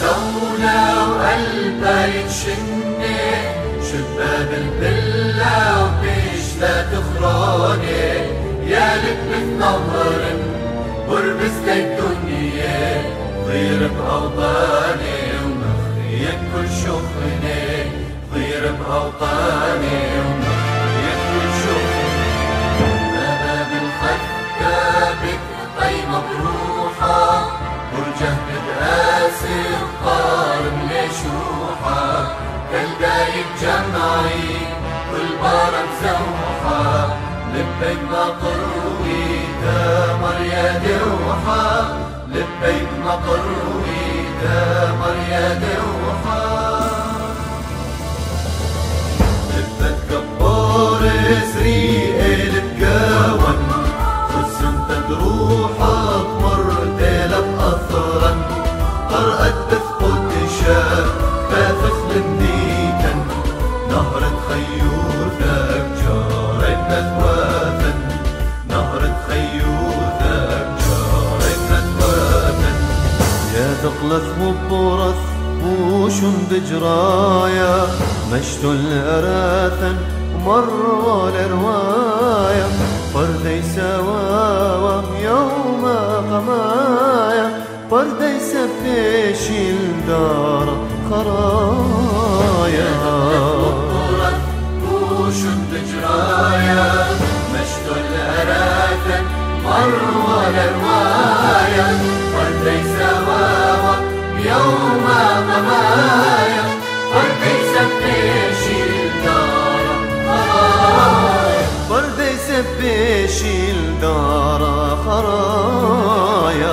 زولة وقلبها يتشني شباب البلة وبيش لا تخراني يا لك نظر بربس الدنيا طير بأوطاني ومخيك كل شخني طير بأوطاني ومخيك كل شخني باب الخدة طيمة بروحة برجه بتقاسي الطار مليشوحة كالدايب جمعي والبارة مزوحة لبيك مقروي تامر يا يا دوحة. نتوافن نهر يا تقلث وبورث وش بجرايا مشت الأراثن ومر الرواية فردي سواوا يوم قمايا فردي سبيش الدار خرايا وش بجرايا مشت الأراثن مر الرواية فردي سواوا يوم قمايا فردي سبيش الدار خرايا. فردي سبيش الدار خرايا.